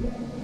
Yeah.